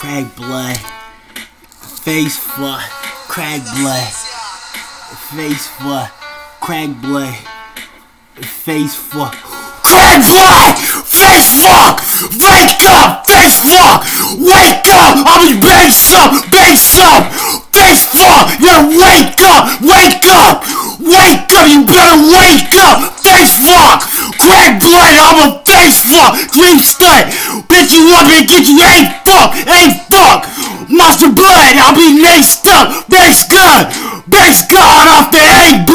crack blood, face fuck, crack blood, face fuck, crack blood, face fuck, crack blood, face fuck, wake up, face fuck, wake up, I'll be base up, base up, face fuck, yeah, wake up, wake up, wake up, you better wake up, face fuck, crack blood, I'm a face fuck, dream stud, bitch you up and get you ain't fuck, fuck, I'll be laced up, base gun, base gun off the blood.